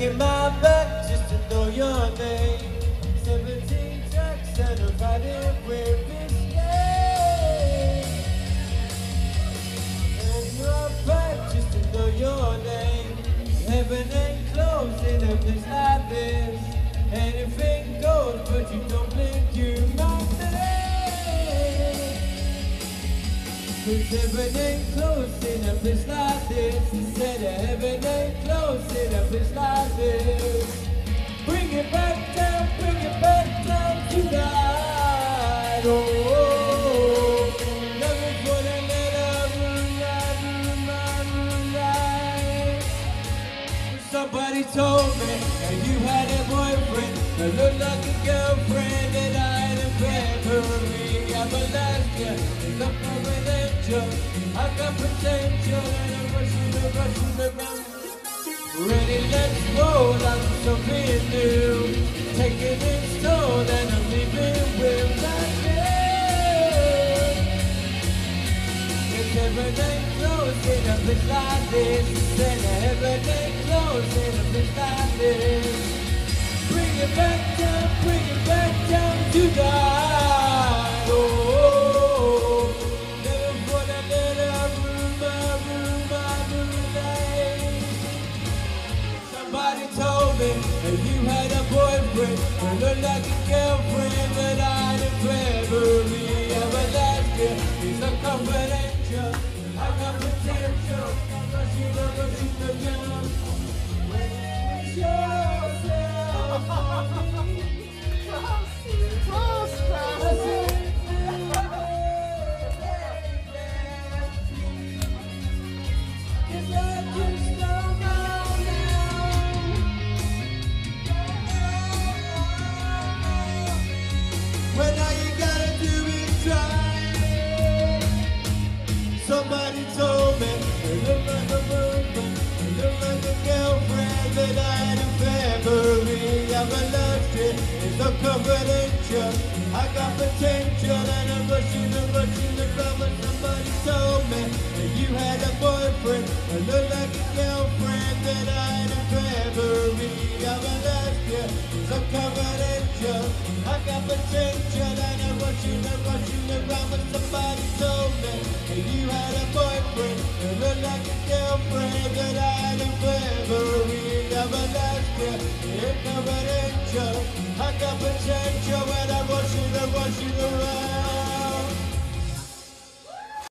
Breaking my back just to know your name. 17 tracks and I'm fighting with this game. And your back just to know your name. Heaven ain't close in a place like this. Anything goes, but you don't Cause heaven ain't close in a place like this. He said heaven ain't close in a place like this. Bring it back down, bring it back down tonight. Oh. Somebody told me that you had a boyfriend that looked like a girlfriend that I had. A last year, it's up for an angel. I got potential and I'm rushing, I'm rushing around. Ready, let's roll like something new. Taking it slow, then I'm leaving with that girl. If heaven ain't close in a place like this, then heaven ain't close in a place like this. Bring it back down, bring me that you had a boyfriend who looked like a girlfriend died in February of last year. He's a confidential, I got potential. I'm rushing, I'm A last year, it's so confidential. I got potential and I'm rushing, I'm rushing the drama. Somebody told me that you had a boyfriend that looked like a girlfriend that I had in February. I'm a last year, it's so confidential. I got potential and I'm rushing, I'm rushing around. But somebody told me that you had a boyfriend that looked like a girlfriend year, it's confidential. I got potential and I'm rushing, I'm rushing around.